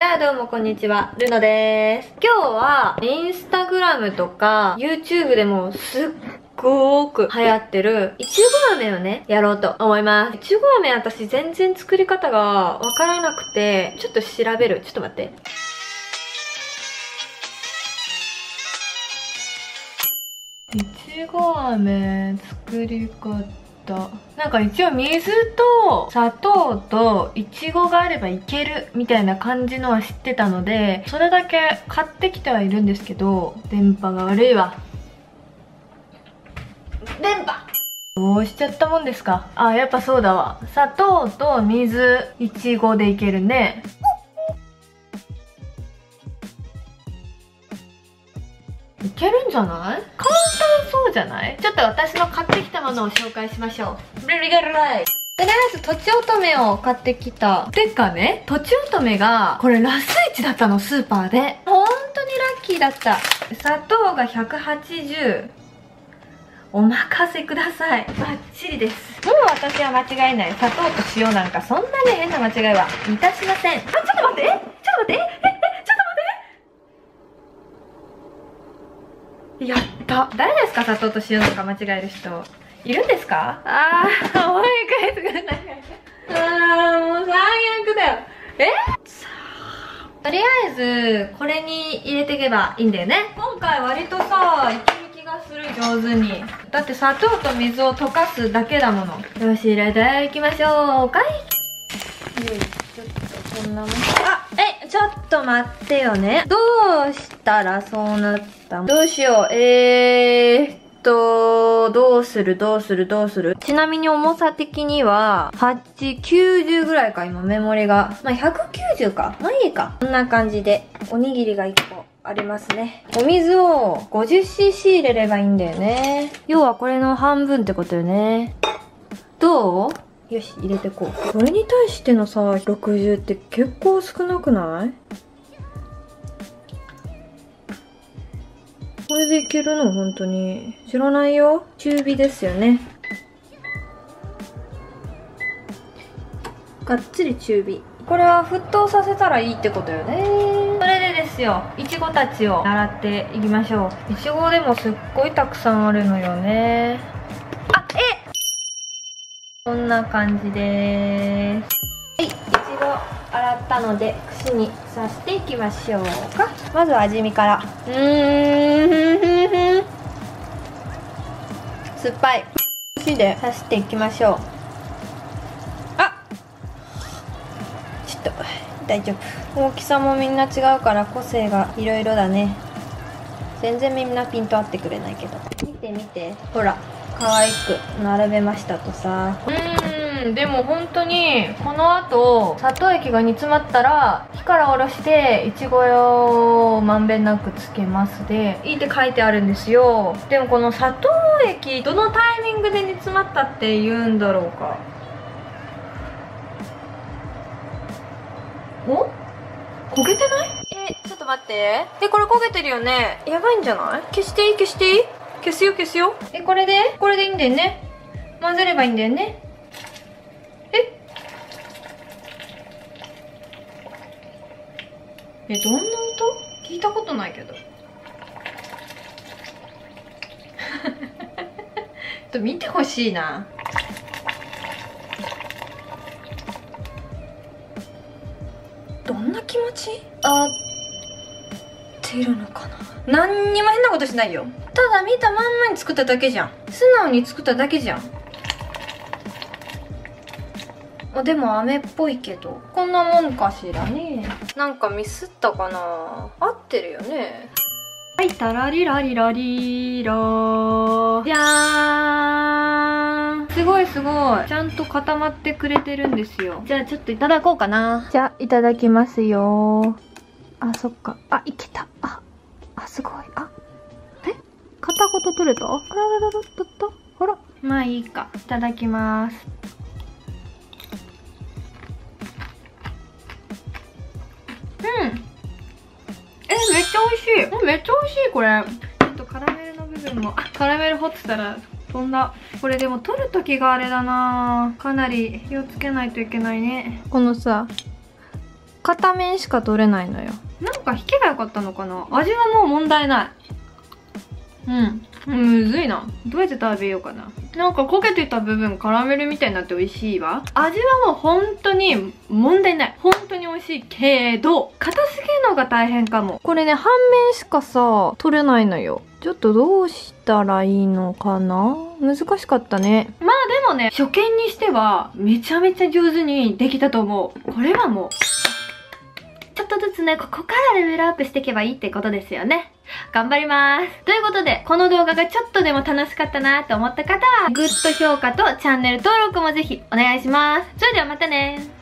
はい、どうもこんにちは、ルナです。今日は、インスタグラムとか、YouTube でもすっごーく流行ってる、いちご飴をね、やろうと思います。いちご飴私全然作り方がわからなくて、ちょっと調べる。ちょっと待って。いちご飴作り方。た。なんか一応水と砂糖といちごがあればいけるみたいな感じのは知ってたのでそれだけ買ってきてはいるんですけど電波が悪いわ。電波。どうしちゃったもんですか？あやっぱそうだわ。砂糖と水いちごでいけるね。いけるんじゃない？そうじゃない？ちょっと私の買ってきたものを紹介しましょう。レリガライとりあえず、とちおとめを買ってきた。てかね、とちおとめが、これラスイチだったの、スーパーで。本当にラッキーだった。砂糖が180。お任せください。バッチリです。もう私は間違いない。砂糖と塩なんかそんなに変な間違いはいたしません。あ、ちょっと待ってちょっと待ってやった。誰ですか？砂糖と塩なんか間違える人。いるんですか？あー思い返すがない。あーもう最悪だよ。え？とりあえずこれに入れていけばいいんだよね。今回割とさいける気がする上手に。だって砂糖と水を溶かすだけだもの。よし入れていきましょう。かいよいちょっとこんなもん。あえちょっと待ってよねどうしたらそうなったどうしようえーっと、どうする？どうする？どうする？ちなみに重さ的には、8、90ぐらいか、今メモリが。まあ、190か。まあいいか。こんな感じで、おにぎりが1個ありますね。お水を 50cc 入れればいいんだよね。要はこれの半分ってことよね。どう？よし、入れてこう。これに対してのさ、60って結構少なくない？これでいけるの？本当に。知らないよ。中火ですよね。がっつり中火。これは沸騰させたらいいってことよね。それでですよ、いちごたちを洗っていきましょう。いちごでもすっごいたくさんあるのよね。こんな感じです。はいいちご洗ったので串に刺していきましょうか。まずは味見から。うーん。酸っぱい。串で刺していきましょう。あちょっと大丈夫。大きさもみんな違うから個性がいろいろだね。全然みんなピント合ってくれないけど。見て見て。ほら。可愛く並べましたとさ。うんでも本当にこの後砂糖液が煮詰まったら火から下ろしていちごをまんべんなくつけますで。いいって書いてあるんですよ。でもこの砂糖液どのタイミングで煮詰まったって言うんだろうか。お？焦げてない？えちょっと待って。えこれ焦げてるよね。やばいんじゃない？消していい？消していい？消すよ消すよ。えこれで？これでいいんだよね。混ぜればいいんだよね。え？えどんな音？聞いたことないけど。と見てほしいな。どんな気持ち？あってるのかな。何にも変なことしないよ。ただ見たまんまに作っただけじゃん。素直に作っただけじゃん。あでも飴っぽいけど。こんなもんかしらね。なんかミスったかな。合ってるよね。はいタラリラリラリラ。じゃーん。すごいすごい。ちゃんと固まってくれてるんですよ。じゃあちょっといただこうかな。じゃあいただきますよあそっか。あいけた。ああすごい。あ片言取れた？あららららった？ったあら。まあいいか。いただきます。うん。えめっちゃ美味しい。めっちゃ美味しいこれ。ちょっとカラメルの部分も。あカラメル掘ってたら飛んだ。これでも取る時があれだな。かなり気をつけないといけないね。このさ片面しか取れないのよ。なんか引けばよかったのかな。味はもう問題ないうん。むずいな。どうやって食べようかな。なんか焦げてた部分カラメルみたいになって美味しいわ。味はもう本当に問題ない。本当に美味しいけど片付けるのが大変かも。これね半面しかさ取れないのよ。ちょっとどうしたらいいのかな。難しかったね。まあでもね、初見にしてはめちゃめちゃ上手にできたと思う。これはもう、ちょっとずつね、ここからレベルアップしていけばいいってことですよね。頑張ります。ということで、この動画がちょっとでも楽しかったなと思った方は、グッド評価とチャンネル登録もぜひお願いします。それではまたね